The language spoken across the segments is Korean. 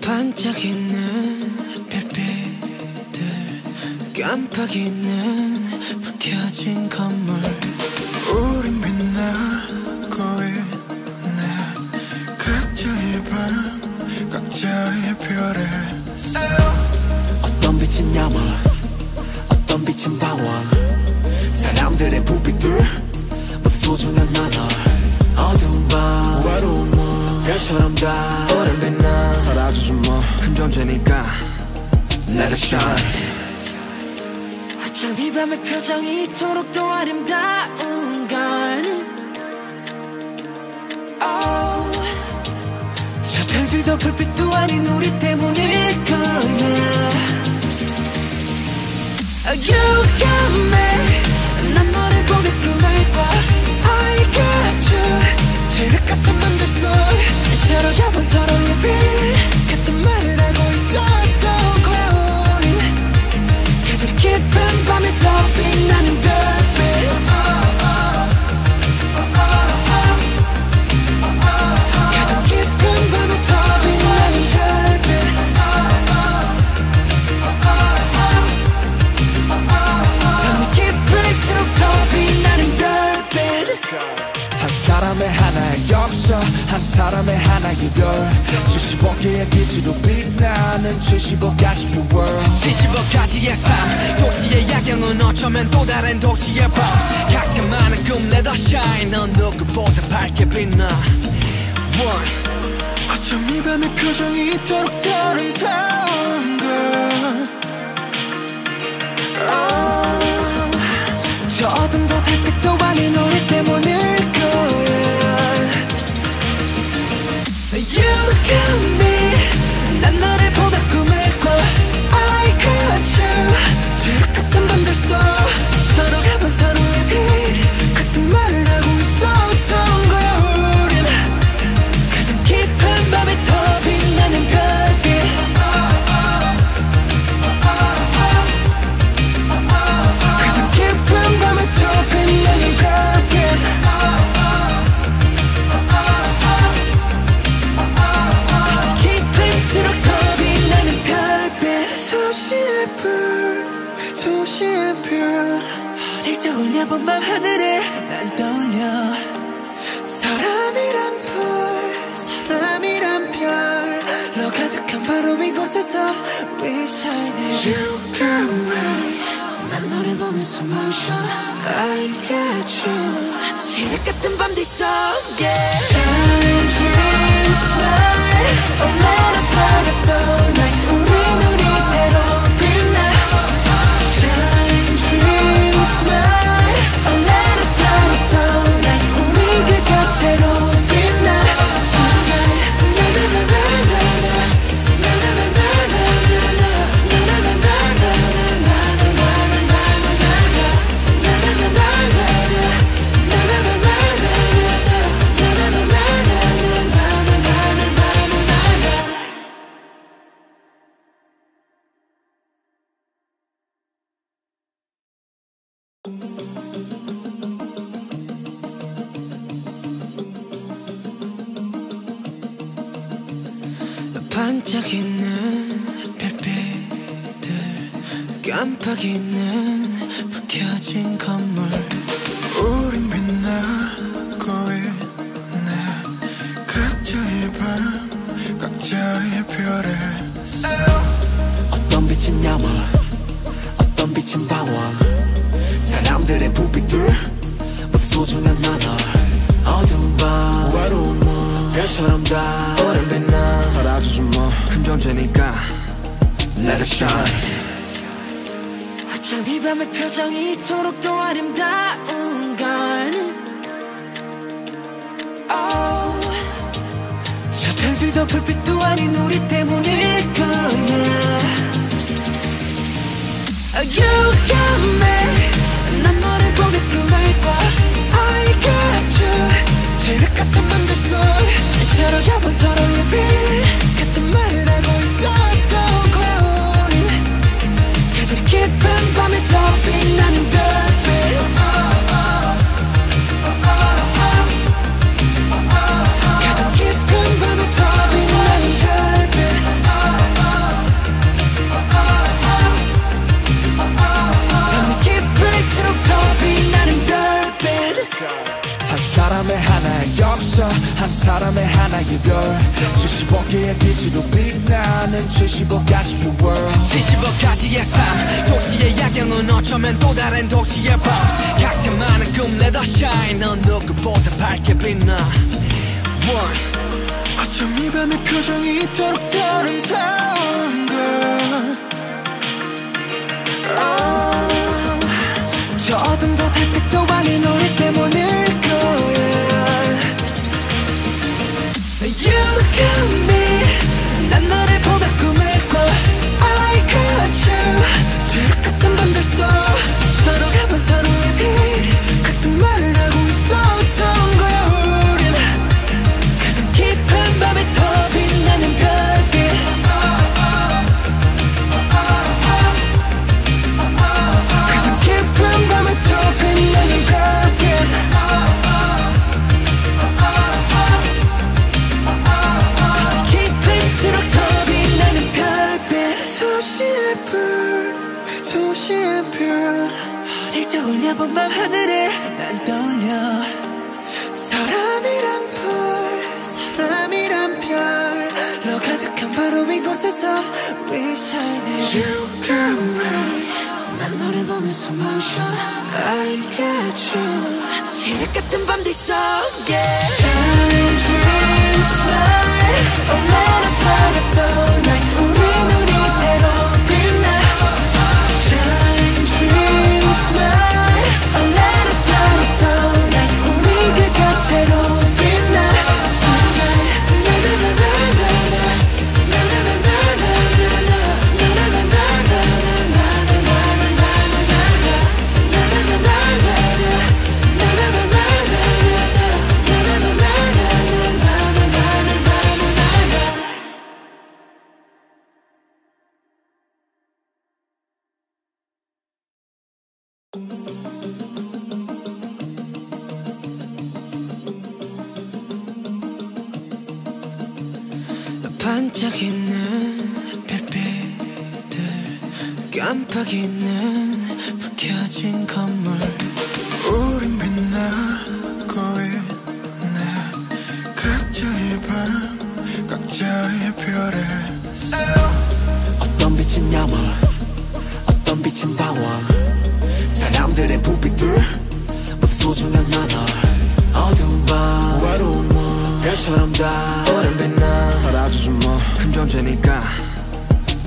반짝이는 별빛들 깜빡이는 불 켜진 건물. 우린 빛나고 있네. 각자의 방 각자의 별에서 어떤 빛은 야물 어떤 빛은 방황 사람들의 부비들. 모두 소중한 나널 어두운 밤. 외로운 몸 별처럼 다. 오랜 빛나. 사라져줘 뭐큰 존재니까. Let it shine. 어쩜 이 밤의 표정이 이토록 더 아름다운 건 oh. 저 별들도 불빛도 아닌 우리 때문일 거야. You got me 보며 꿈을 꿔 I got you 지륵 같은 맘들 속 서로 겹은 서로의 빛 같은 말을 하고 있었던 거야. 우린 가장 깊은 밤에 더 빛나는 별 역사 한 사람의 하나의 별. 75개의 빛으로 빛나는 75가지의 world. 75가지의 삶. 도시의 야경은 어쩌면 또 다른 도시의 밤. 각자 많은 꿈 let us shine. 넌 누구보다 밝게 빛나. One. 어쩜 이 밤의 표정이 이토록 더 아름다운 걸저 밤 하늘에 난 떠올려 사람이란 불 사람이란 별로 가득한 바로 이곳에서 We shining You got me 난 너를 보면서 모션 I got you 지옥 같은 밤들 속에 Shine, dream, smile Oh let us light up the night 그자 깜빡이는 불 켜진 건물. 우린 빛나고 있네. 각자의 방 각자의 별에서 어떤 빛은 야물 어떤 빛은 방황. 사람들의 부비들 모두 소중한 나널 어두운 밤 외로운 몸 별처럼 다 오랜 빛나. 사라져줘 뭐큰 존재니까 Let it shine 어쩜 이 밤의 표정이 이토록 더 아름다운 건 oh. 저 별들도 불빛도 아닌 우리 때문일 거야. You got me 난 너를 보며 꿈을 꿔. I got you. 지륵 같은 맘들 속 서로 겹은 서로의 빛 같은 말을 하고 있었 거야 우린 가장 깊은 밤에 더 빛나는 별 역사 한 사람의 하나의 별. 75개의 빛으로 빛나는 75가지의 world. 75가지의 삶. 도시의 야경은 어쩌면 또 다른 도시의 밤. 각자 많은 꿈 let us shine. 넌 누구보다 밝게 빛나. One. 어쩜 이 밤의 표정이 이토록 아름다운가 저 어둠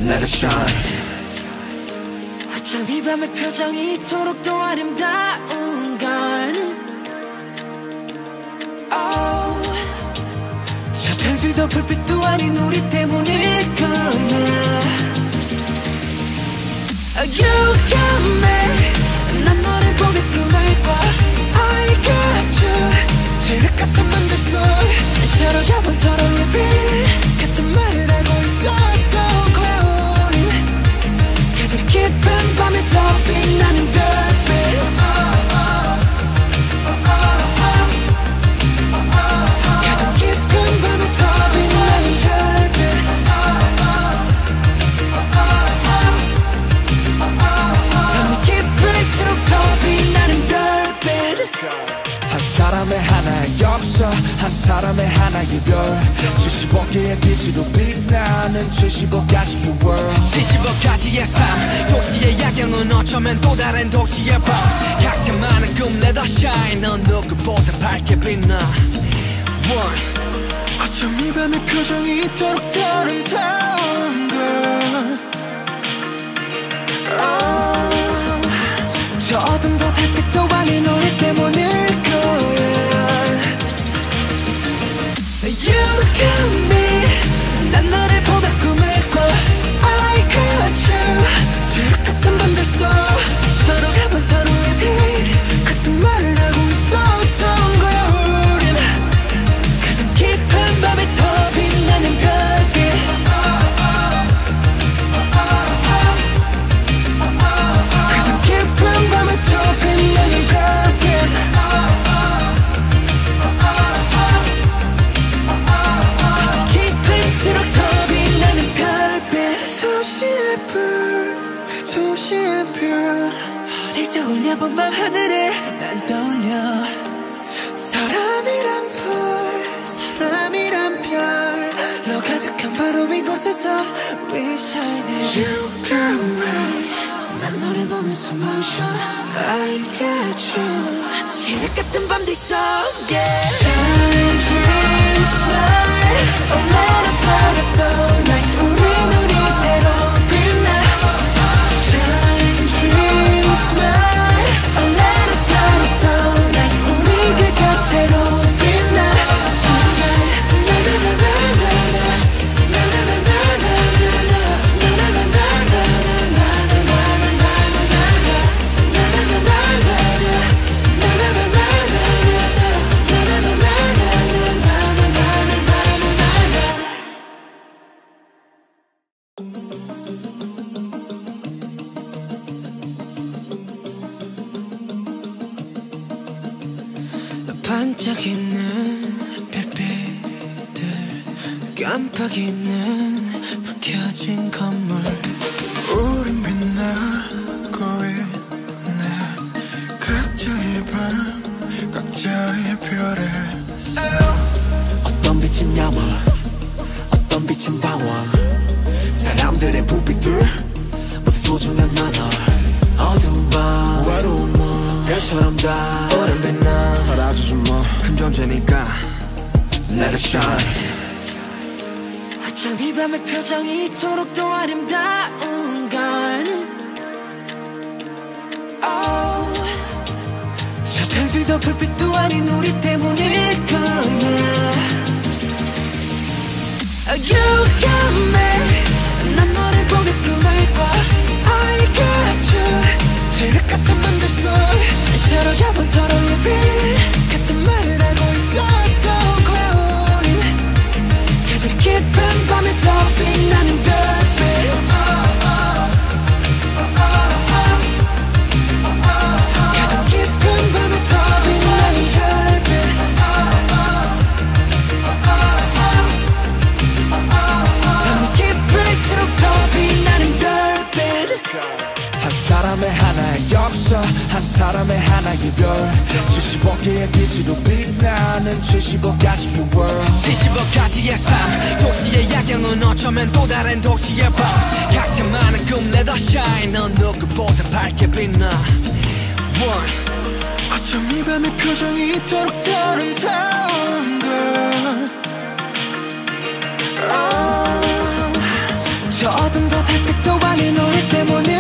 Let it shine. 어쩜 이 밤의 표정이 이토록 또 아름다운 건. Oh. 저 별들도 불빛도 아닌 우리 때문일 거야. You got me. 난 너를 보며 꿈을 꿔. I got you. 지륵 같은 맘들 속 서로 가 본 서로의 빛 같은 말을 하고 있었 Kippen war mit Doping an dem 사람의 하나의 역사. 한 사람의 하나의 별. 75개의 빛으로 빛나는 75가지의 world 75가지의 삶. 도시의 야경은 어쩌면 또 다른 도시의 밤. 각자 많은 꿈 let us shine. 넌 누구보다 밝게 빛나. One. 어쩜 이 밤의 표정이 이토록 아름다운가 저 어쩜 이 밤의 표정이 이토록 더 아름다운 건. Oh. 저 별들도 불빛도 아닌 우리 때문일 거야. You got me 난 너를 보며 꿈을 꿔. I got you 지륵 같은 맘들 속 서로 가본 서로의 빛 같은 말을 하고 있었 밤에 더 빛나는 별 사 사람의 하나의 별. 75개의 빛으로 빛나는 75가지의 world. 75가지의 삶. 도시의 야경은 어쩌면 또 다른 도시의 밤. 각자 많은 꿈 let us shine. 넌 누구보다 밝게 빛나. One. 어쩜 이 밤의 표정이 이토록 더 아름다운 걸저 어둠도 달빛도 아닌 우리 때문일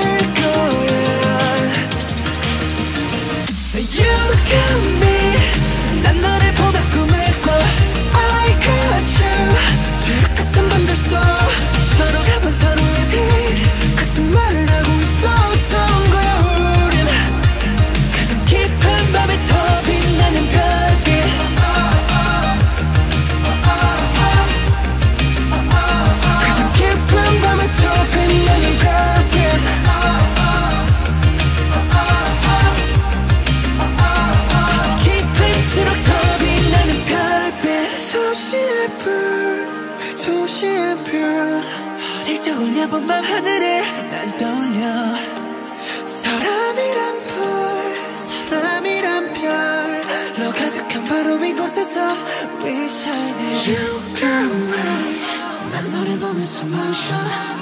올려본 밤 하늘에 난 떠올려 사람이란 불 사람이란 별로 가득한 바로 이곳에서 We shine You got me 난 너를 보면서 마셔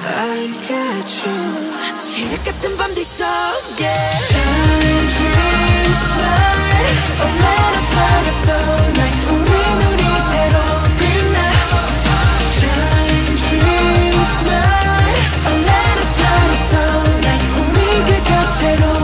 I got you 지륵 같은 밤 뒤속에 Shine, dream, smile Oh let us light up the night 우 그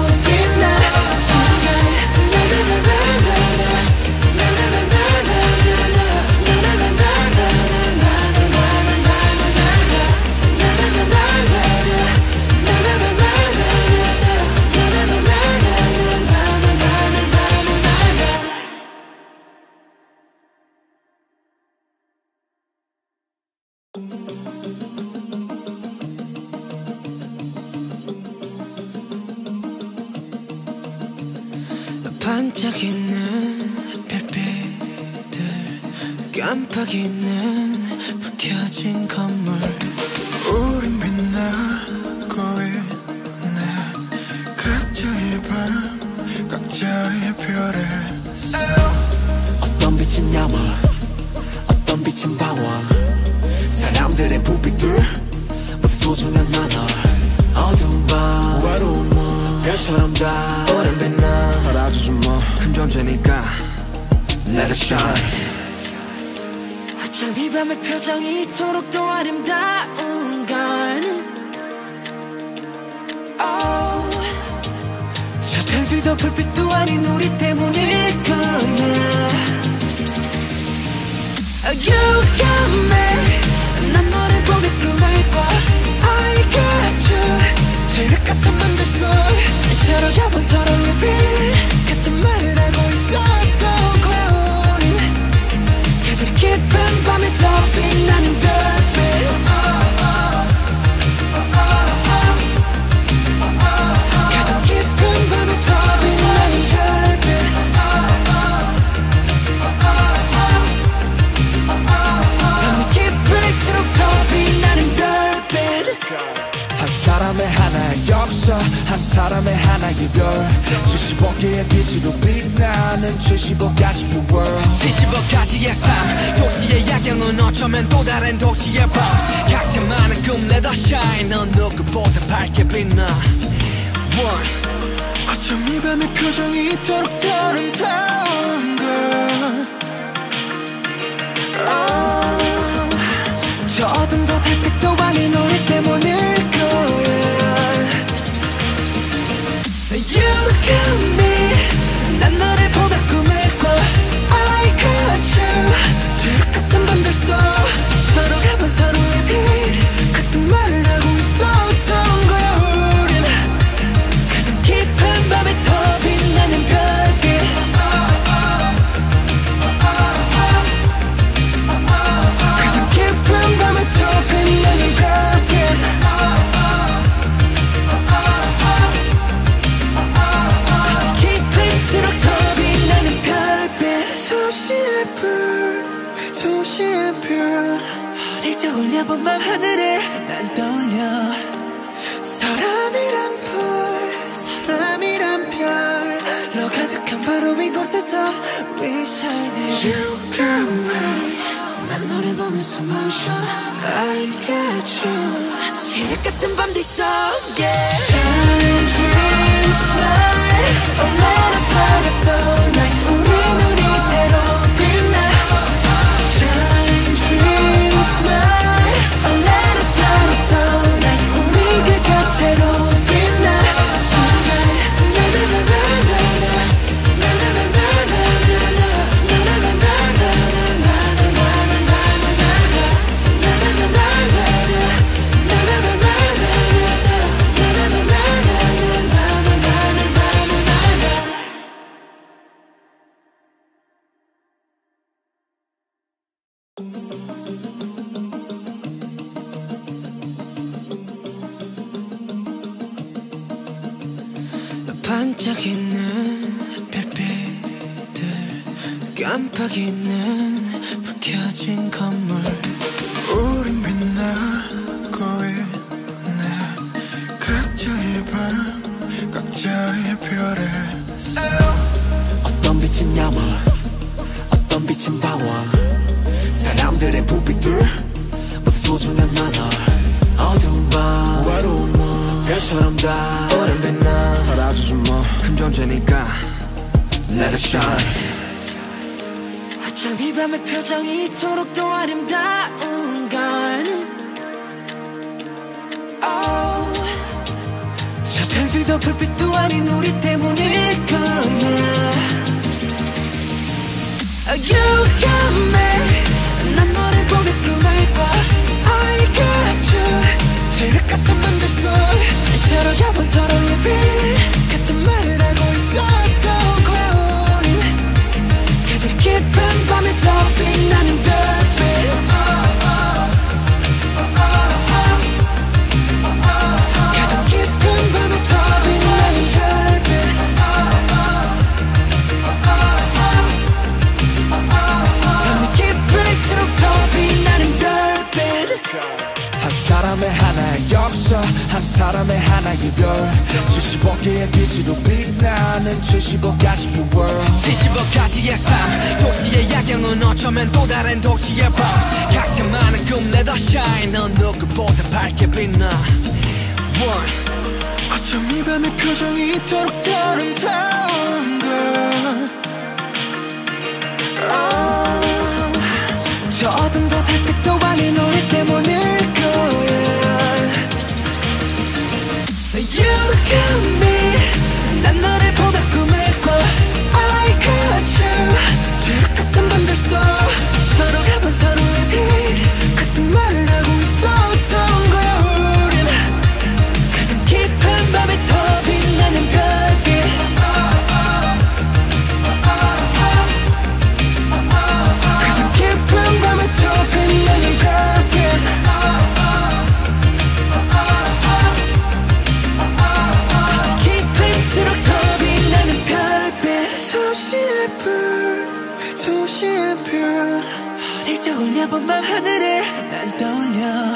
together on repeat. 사람의 하나의 별. 75개의 빛으로 빛나는 75가지의 world. 75가지의 삶 도시의 야경은 어쩌면 또 다른 도시의 밤. 각자 많은 꿈 Let us shine. 넌 누구보다 밝게 빛나. One. 어쩜 이 밤의 표정이 이토록 아름다운가 oh. 저 어둠도 달빛도 아닌 You got me. 푸른 밤하늘에 난 떠올려. 사람이란 불 사람이란 별너 가득한 바로 이곳에서 We shining You got me. 난 너를 보면서 멈춰 I got you. 지옥 같은 밤도 있어 yeah Shine through smile 얼마나 사랑했던 밤엔 또 다른 도시의 밤. 각자 많은 꿈내다 shine. 넌 누구보다 밝게 빛나. One. 어쩜 이 밤의 표정이 이토록 아름다운가 oh. 넌맘 하늘에 난 떠올려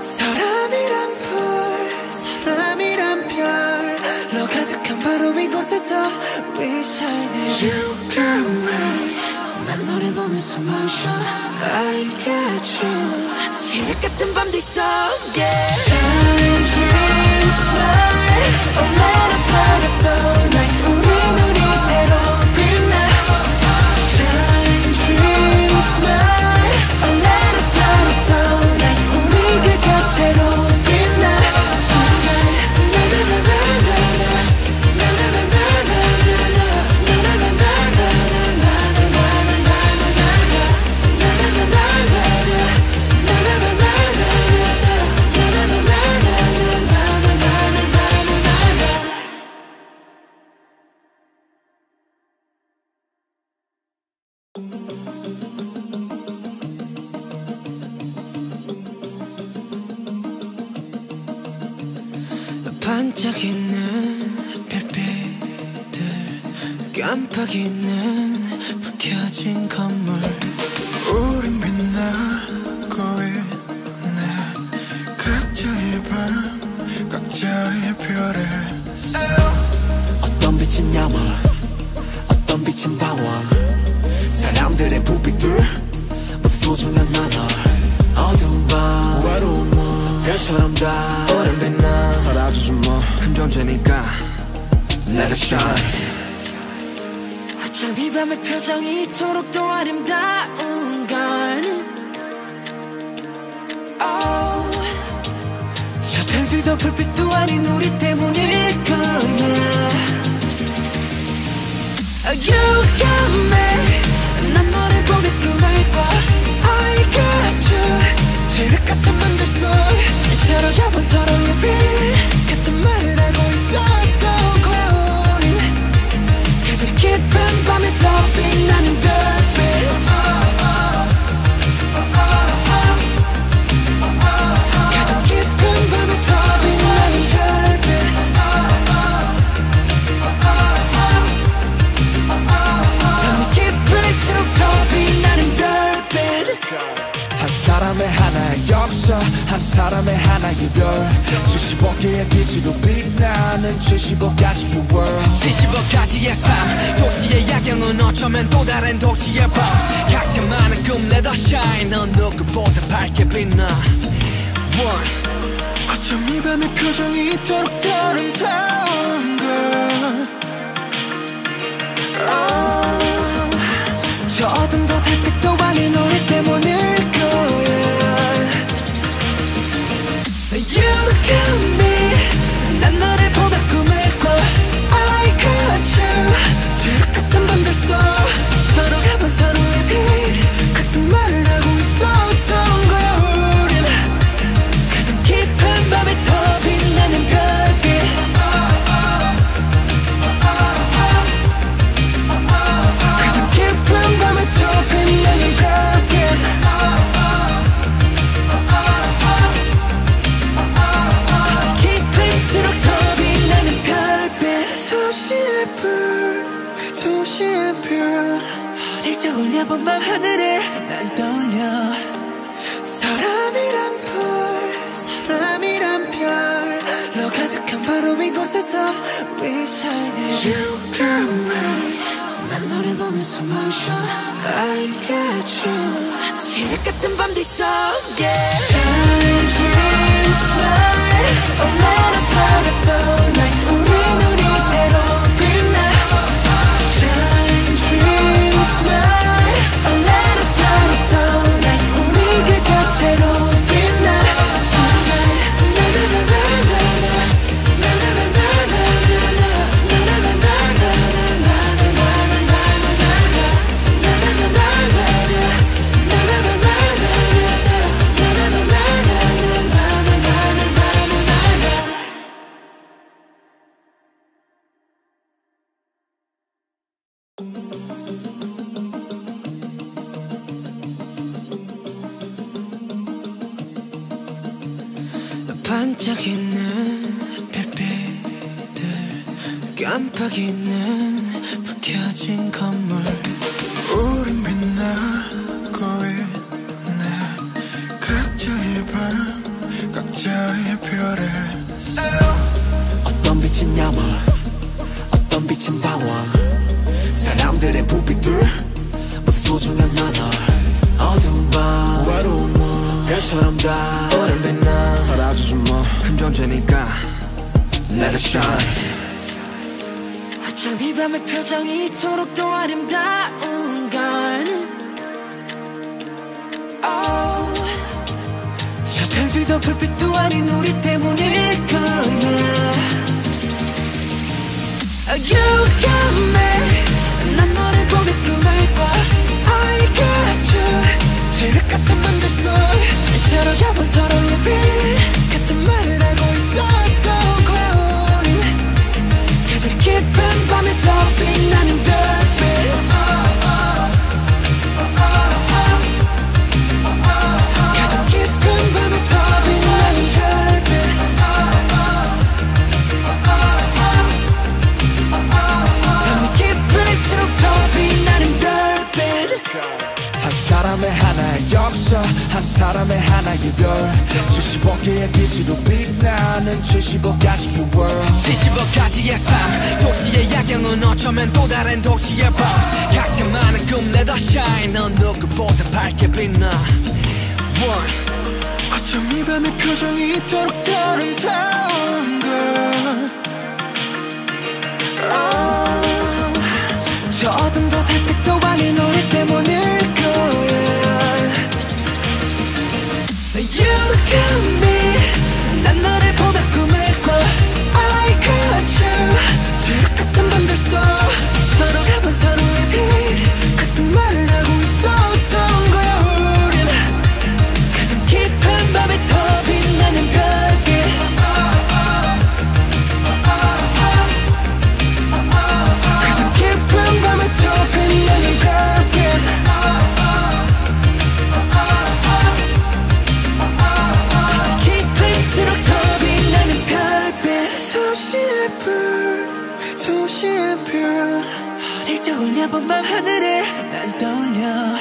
사람이란 불 사람이란 별로 가득한 바로 이곳에서 We shining You got me 난 너를 보면서 motion I got you 지옥 같은 밤들 속에 Shining dreams light oh, 거리에 빛으로 빛나는 75가지의 world. 75가지의 삶 도시의 야경은 어쩌면 또 다른 도시의 밤. 각자 많은 꿈 let shine. 넌 누구보다 밝게 빛나. One. 어쩜 이 밤의 표정이 이토록 아름다운가 oh. 바라본 맘 하늘에 난 떠올려. 사람이란 불 사람이란 별로 가득한 바로 이곳에서 We shine You got me. 난 너를 보면서 motion I got you. 지옥 같은 밤 뒤속에. Yeah. Shining dreams my Oh, 난 어설프던 그 자체로 75개의 빛으로 빛나는 75가지의 world. 75가지의 삶 도시의 야경은 어쩌면 또 다른 도시의 밤. 각자 많은 꿈 let us shine. 넌 누구보다 밝게 빛나. One. 어쩜 이 밤의 표정이 이토록 더 아름다운 걸저 어둠도 달빛도 아닌 우 Come 어릴 적 올려 본 밤 하늘에 난 떠올려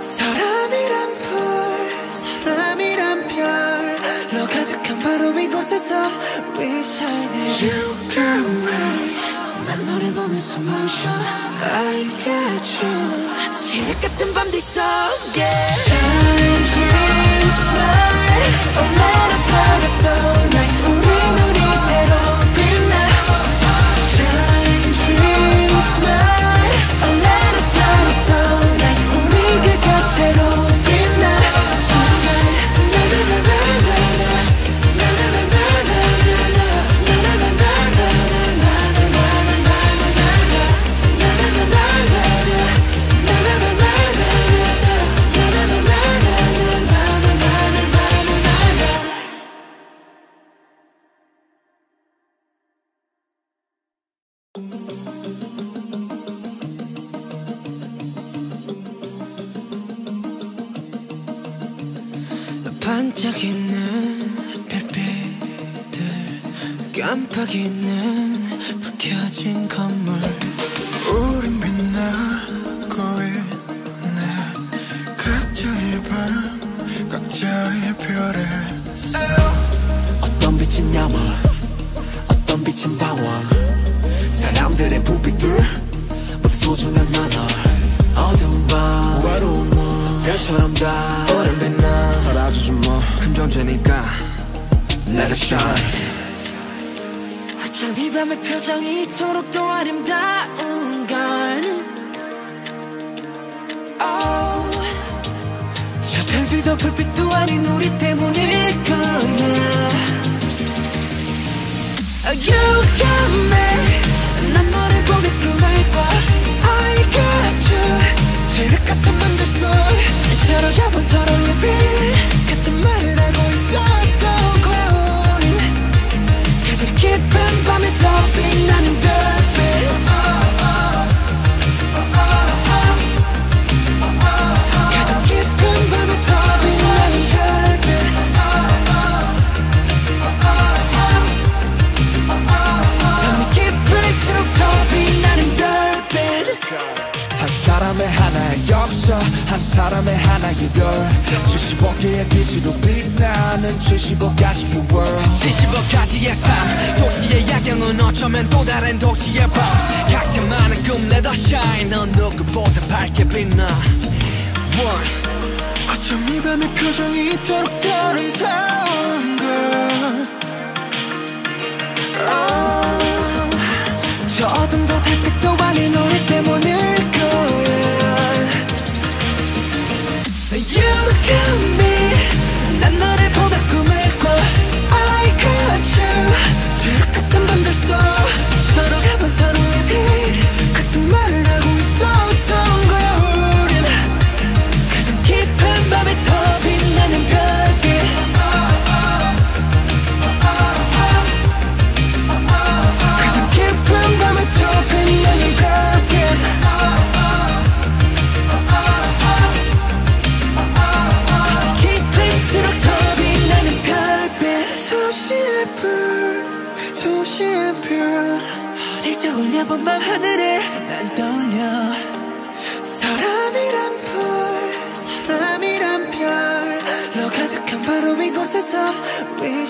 사람이란 불 사람이란 별로 가득한 바로 이곳에서 We shining You got me 난 너를 보면서 motion I got you 지옥 같은 밤들 속에 Shine, dream, smile Oh up the night 그 깜빡이는 불켜진 건물. 우린 빛나고 있네. 각자의 밤 각자의 별에. 어떤 빛은 야망 어떤 빛은 방황 사람들의 부비들 모두 소중한 나눠 어두운 밤 외로운 밤 별처럼 다 오랜 빛나. 사라지지 마. 금전제니까 Let it shine. 어쩜 이 밤의 표정이 이토록 더 아름다운 건. Oh. 저 별들도 불빛도 아닌 우리 때문일 거야. You got me 난 너를 보며 꿈을 꿔 I got you 지륵 같은 맘들 속 서로 가본 서로의 빛 같은 말을 하고 있었 밤에 더 빛나는 별 한 사람의 하나의 별. 75개의 빛으로 빛나는 75가지의 world. 75가지의 삶. 도시의 야경은 어쩌면 또 다른 도시의 밤. 각자 많은 꿈 let us shine. 넌 누구보다 밝게 빛나. One. 어쩜 이 밤의 표정이 이토록 더 아름다운 You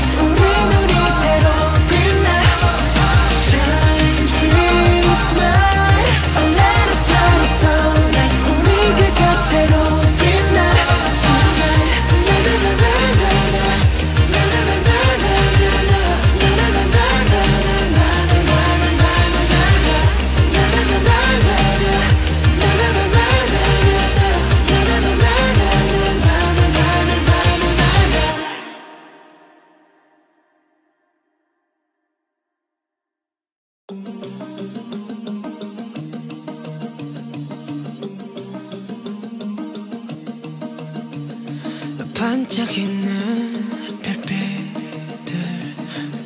반짝이는 별빛들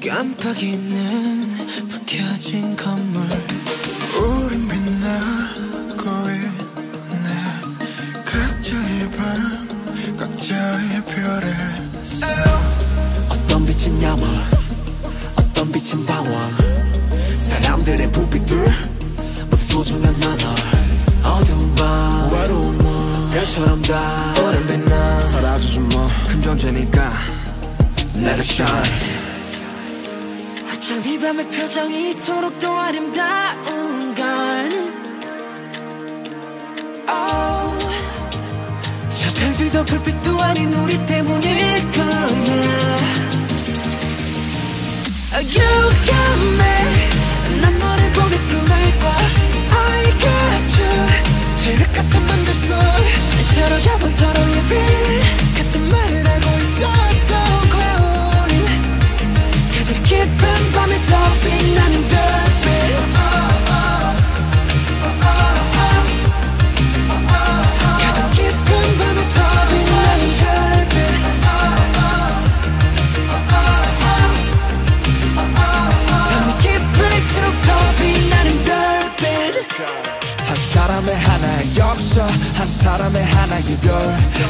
깜빡이는 불 켜진 건물. 우린 빛나고 있네. 각자의 밤 각자의 별에서. 어떤 빛은 야망 어떤 빛은 방황. 사람들의 부빛들 모두 소중한 나널 어두운 밤 외로운 밤 별처럼 다 오랜 빛나 뭐큰 존재니까 Let it shine. 어쩜 이 밤의 표정이 이토록 더 아름다운 건 oh. 저 별들도 불빛도 아닌 우리 때문일 거야. You got me 난 너를 보며 꿈을 꿔 I got you 지륵 같은 맘들 속 서로 가본 서로의 빛. 같은 말을 있었던 거야 우린 가장 깊은 밤에 더 빛나는 별 사람의 하나의 별.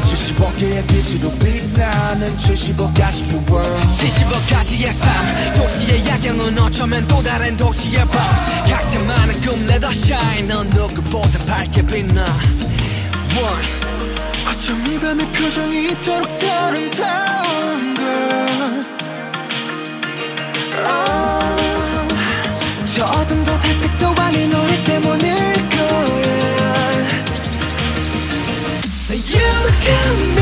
75개의 빛으로 빛나는 75가지의 world 75가지의 삶 도시의 야경은 어쩌면 또 다른 도시의 밤. 각자 많은 꿈내다 shine. 넌 누구보다 밝게 빛나. One. 어쩜 이 밤의 표정이 이토록 아름다운가 oh. 저 어둠도 달빛도 아닌 overcome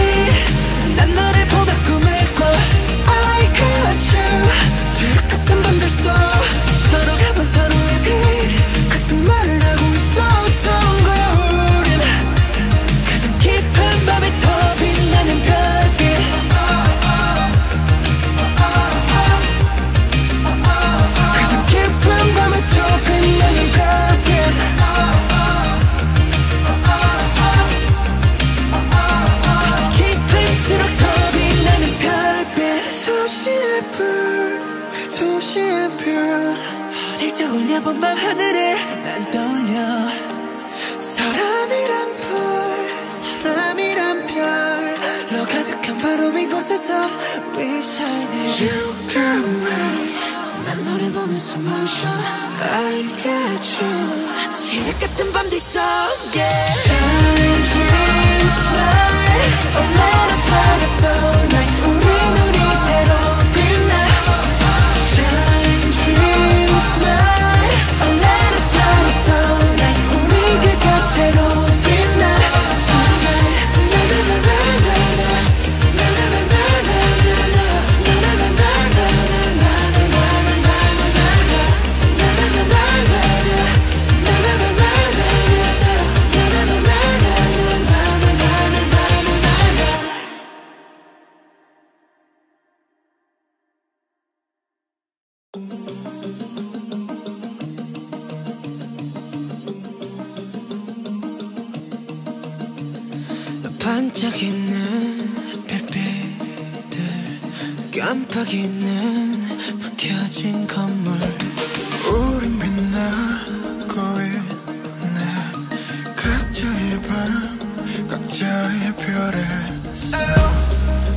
그랬어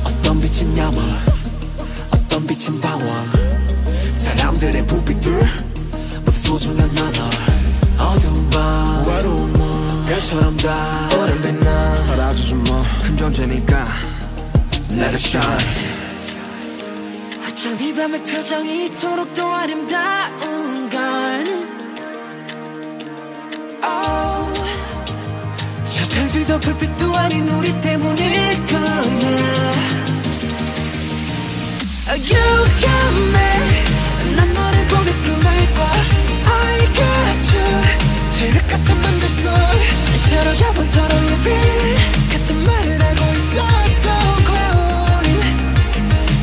어떤 빛은 야물 어떤 빛은 방황. 사람들의 부비들 모두 소중한 나널 어두운 밤 외로운 몸 별처럼 다 오랜 빛나 사라지지 마큰 뭐. 존재니까 Let it shine. 어쩜 이 밤의 표정이 이토록 더 아름다운 알지 더 불빛도 아닌 우리 때문일 거야. 아, you got me. 난 너를 보게 꿈을 꿔 I got you. 지흙 같은 만들 속 서로 가본 서로의 빛. 같은 말을 하고 있었던 거야 우린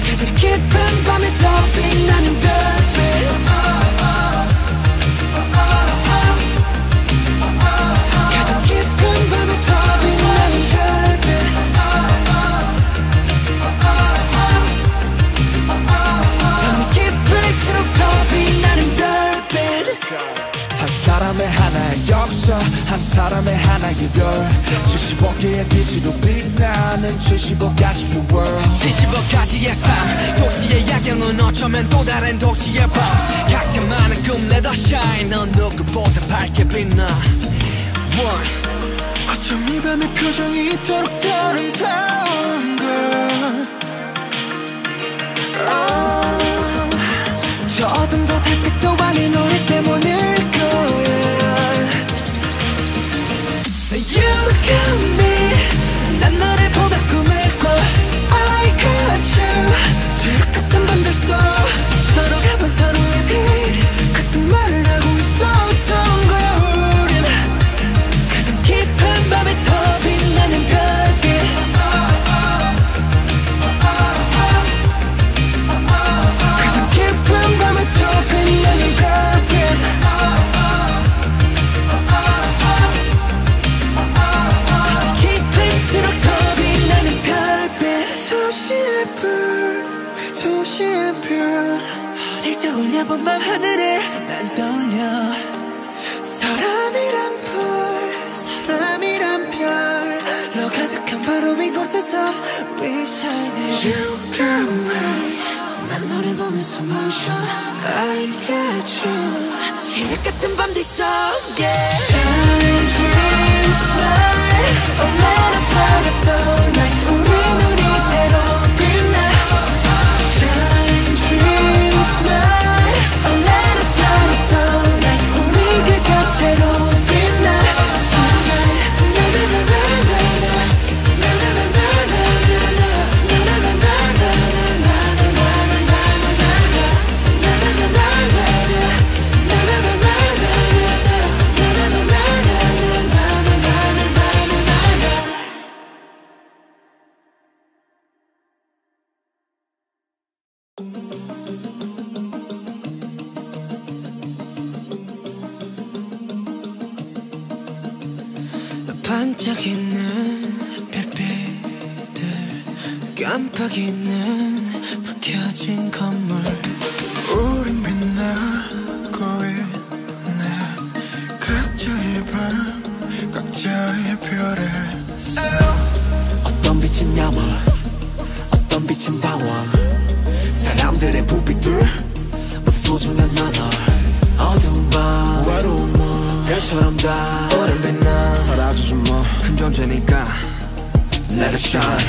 가장 깊은 밤에 더 빛나는 별 없어. 한 사람의 하나의 별. 75개의 빛으로 빛나는 75가지의 world. 75가지의 삶. 도시의 야경은 어쩌면 또 다른 도시의 밤. 각자 많은 꿈 Let us shine. 넌 누구보다 밝게 빛나. One. 어쩜 이 밤의 표정이 이토록 아름다운가 oh. 별처럼 다 오랜 빛나. 사라져준 뭐큰 존재니까. Let it shine.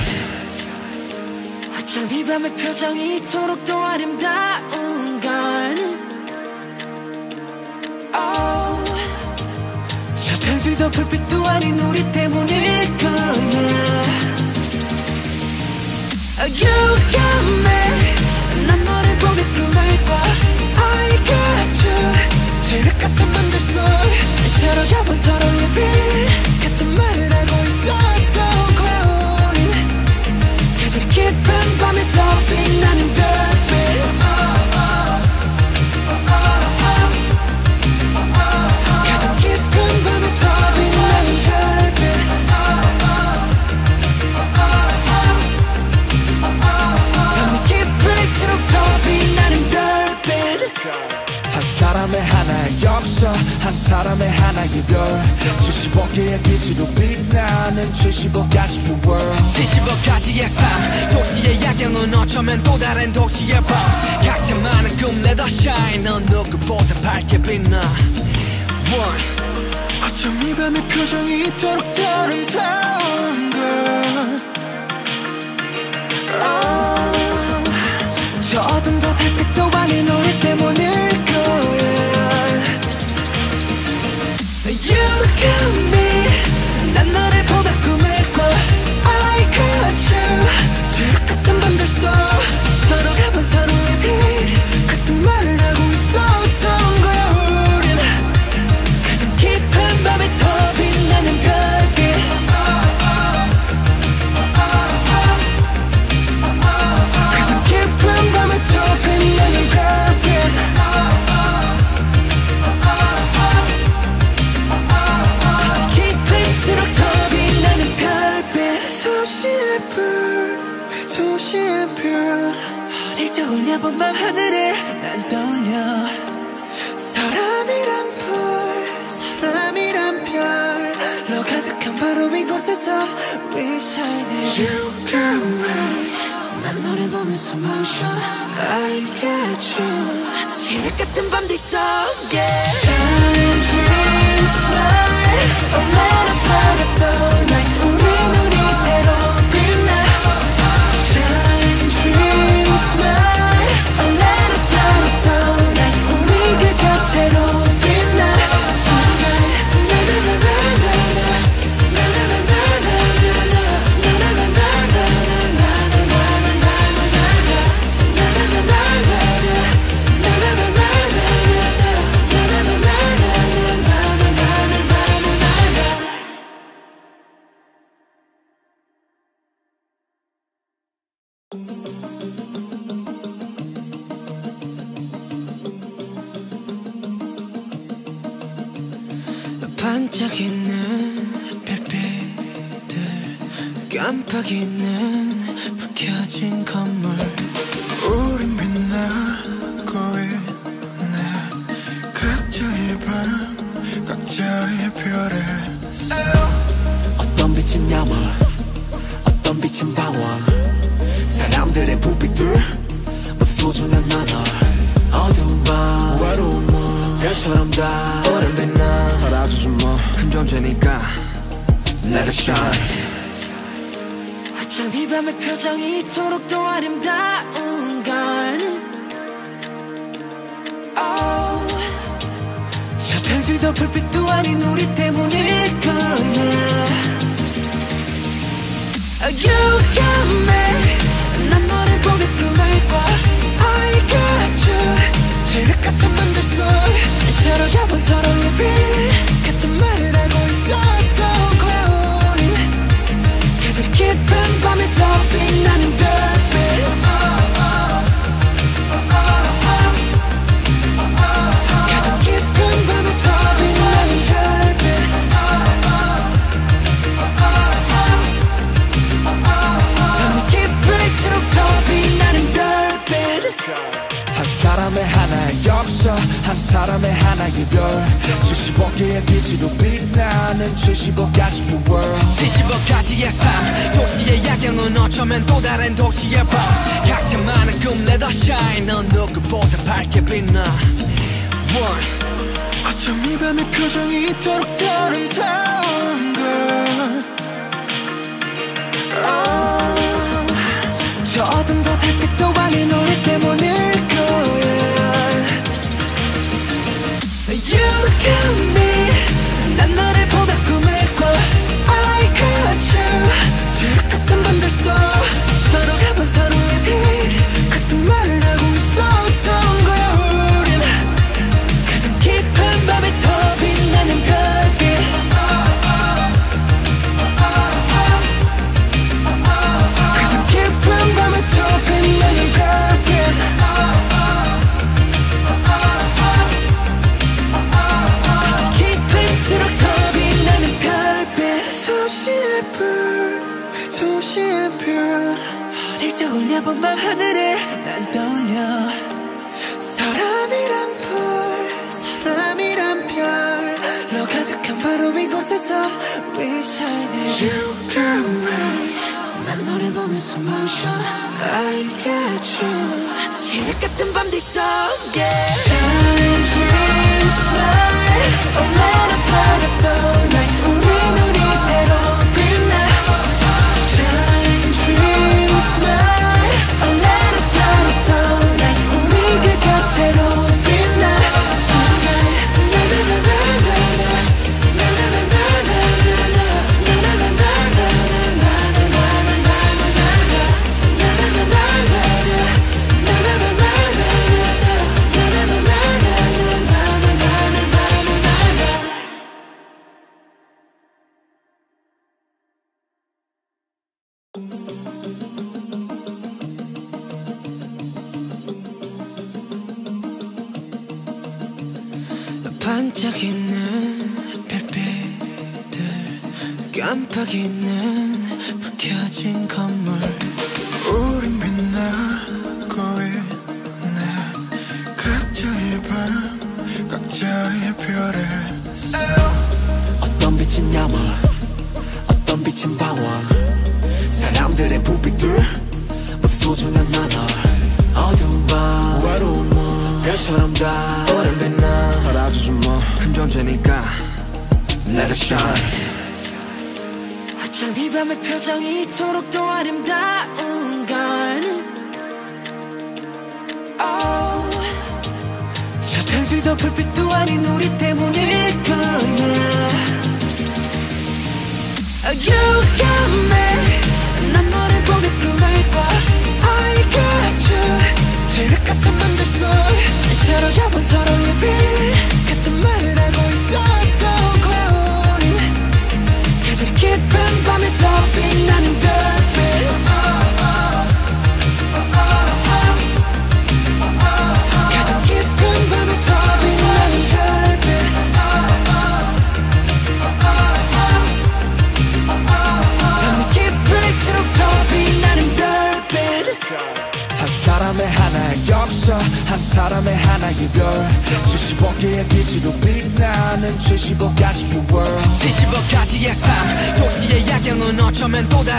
어쩜 이 밤의 표정이 이토록 더 아름다운 건 oh. 저 별들도 불빛도 아닌 우리 때문일 거야. You got me 난 너를 보며 꿈을 꿔 I got you 지륵 같은 맘들 속 서로 가본 서로의 빛 같은 말을 하고 있었던 거야 우린 가장 깊은 밤에 더 빛나는 별 사람의 하나의 역사. 한 사람의 하나의 별. 75개의 빛으로 빛나는 75가지의 world. 75가지의 삶 도시의 야경은 어쩌면 또 다른 도시의 밤. 각자 많은 꿈 let us shine. 넌 누구보다 밝게 빛나. One. 어쩜 이 밤의 표정이 이토록 더 아름다운 걸저 어둠도 달빛도 아닌 우 밤 하늘에 난 떠올려 사람이란 불 사람이란 별로 가득한 바로 이곳에서 We shining You got me 난 너를 보면서 motion I got you 지륵 같은 밤들 속에 Shine, dream, smile Oh let us light up the night 한 사람의 하나의 별. 75개의 빛으로 빛나는 75가지의 world 75가지의 삶. 도시의 야경은 어쩌면 또 다른 도시의 밤. 각자 많은 꿈 Let us shine. 넌 누구보다 밝게 빛나. One. 어쩜 이 밤의 표정이 이토록 아름다운 걸 oh. 저 어둠과 달빛도 아닌 우리 때문에 you 바라본 맘 하늘에 난 떠올려 사람이란 불 사람이란 별로 가득한 바로 이곳에서 We shining You got me 난 너를 보면서 motion I got you 지옥 같은 밤들 속에 Shine dreams light oh,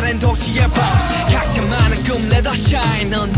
다른 도시의 밤. 각자 많은 꿈 let us shine 넌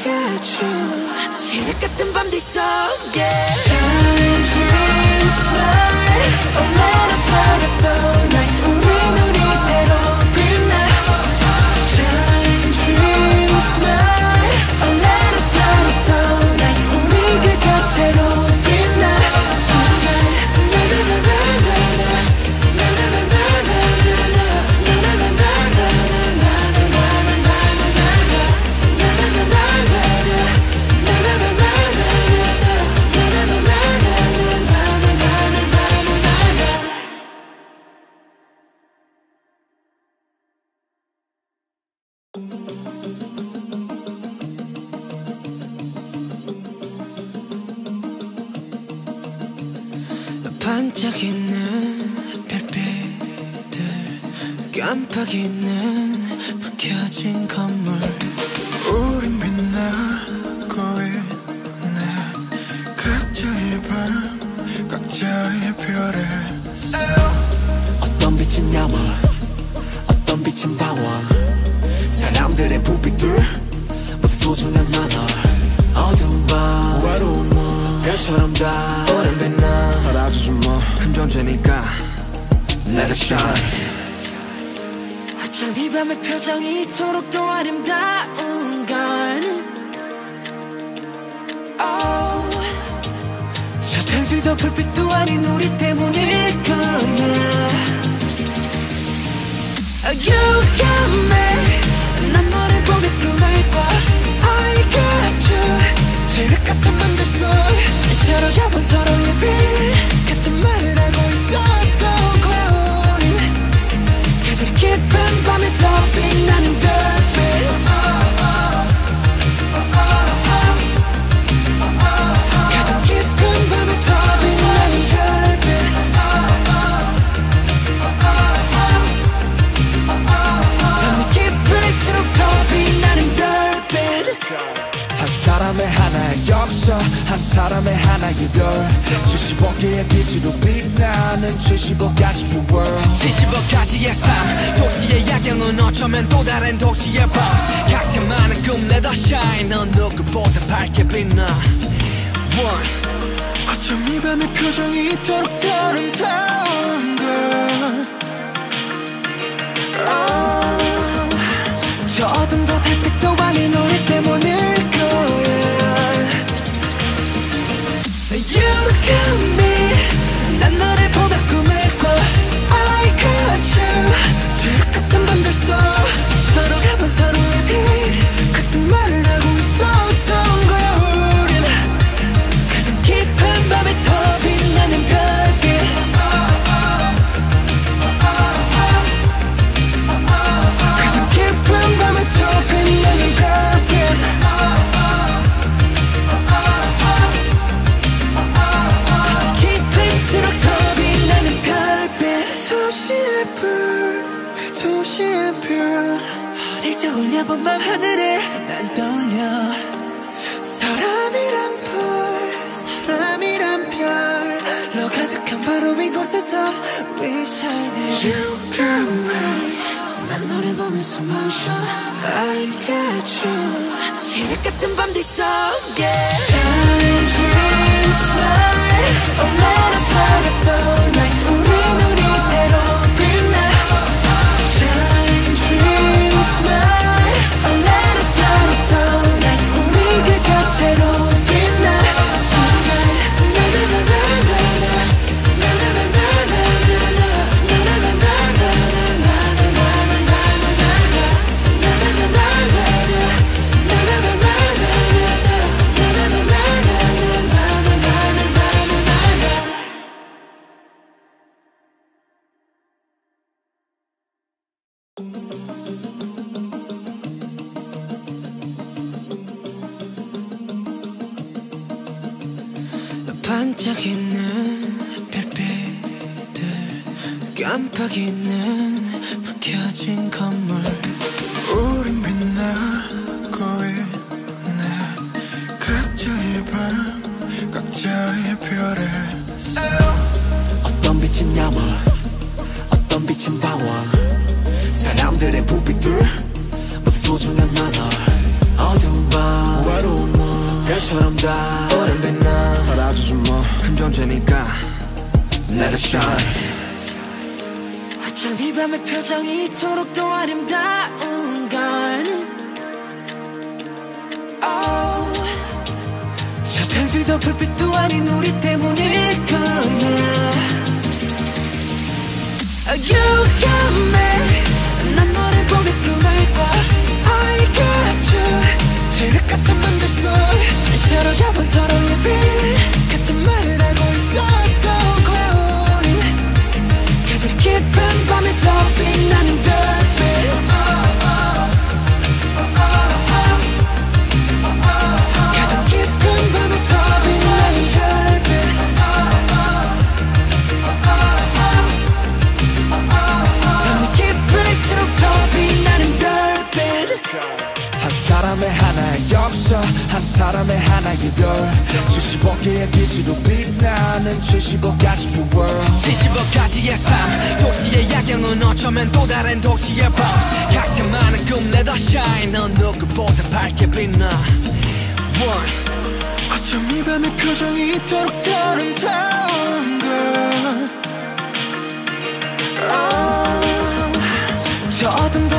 got you. 지를 같은 밤 뒤속에 Shining dreams night 얼마나 빛으로 빛나는 75가지의 world 75가지의 삶 도시의 야경은 어쩌면 또 다른 도시의 밤. 각자 많은 꿈내 더 shine. 넌 누구보다 밝게 빛나. One. 어쩜 이 밤의 표정이 이토록 아름다운가? oh. 밤 하늘에 난 떠올려. 사람이란 불 사람이란 별로 가득한 바로 이곳에서 We shining You got me. 난 너를 보면서 멈춰 I got you. 지옥 같은 밤도 있어 Shine through smile 얼마나 살았던 한 사람의 하나의 별. 75개의 빛으로 빛나는 75가지의 그 world. 75가지의 삶 도시의 야경은 어쩌면 또 다른 도시의 밤. 각자 많은 꿈 Let us shine. 넌 누구보다 밝게 빛나. One. 어쩜 이 밤의 표정이 이토록 아름다운 걸 oh, 저 어둠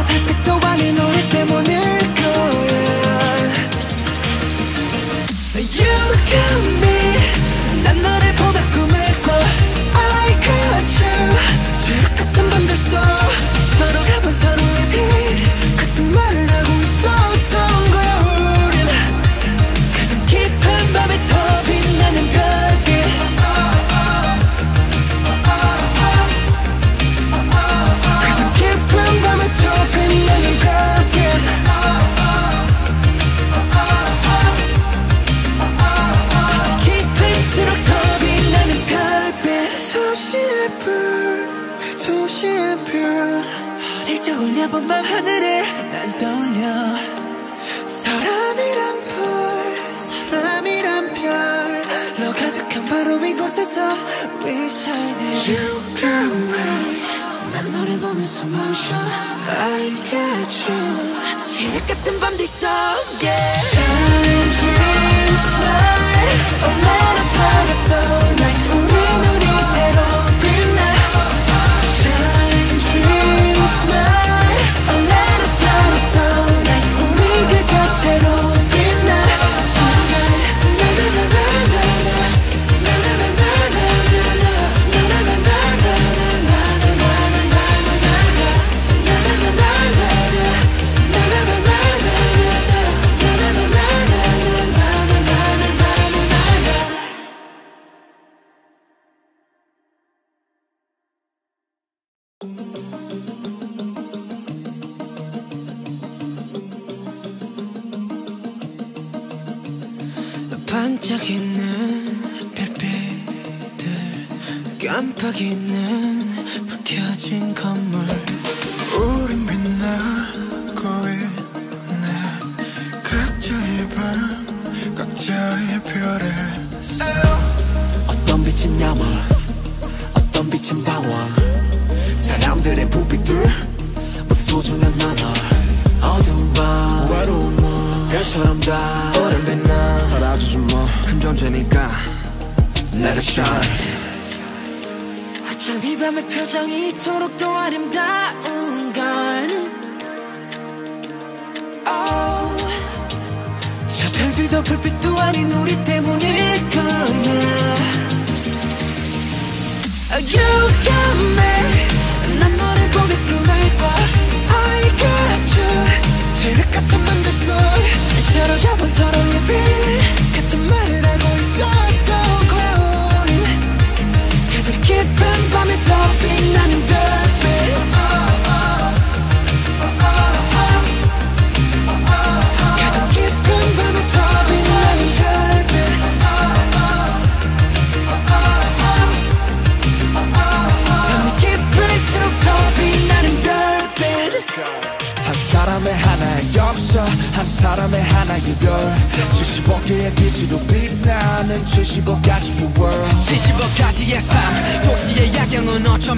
좁은 밤 하늘에 난 떠올려. 사람이란 불 사람이란 별너 가득한 바람 이곳에서 We shining You got me. 난 너를 보면서 멈춰 I got you. 지옥 같은 밤 뒤속에. Shine, dream, smile 얼마나 살았던 날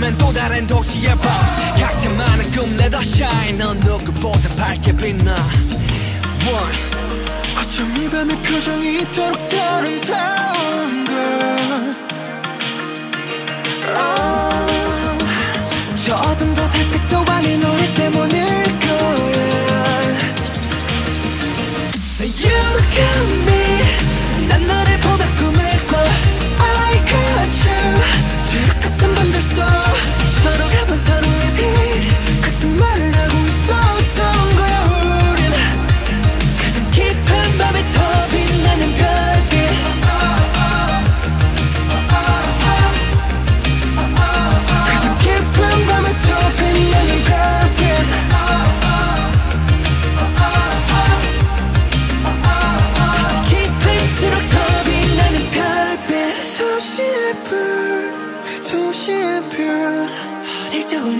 어쩌면 또 다른 도시의 밤 각자 많은 꿈 내 다 shine. 넌 누구보다 밝게 빛나. One. 어쩜 이 밤의 표정이 이토록 아름다운 걸저 어둠도 달빛도 아닌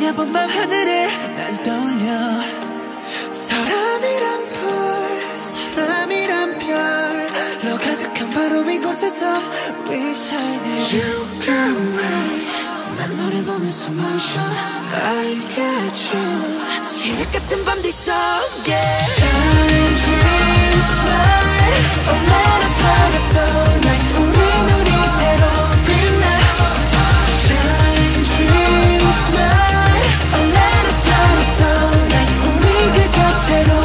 내려본 밤 하늘에 난 떠올려. 사람이란 불 사람이란 별로 가득한 바람 이곳에서 We shining You got me. 난 너를 보면서 motion. I got you. 지옥 같은 밤 뒤속에. Shining dreams light 얼마나 사랑했던 채도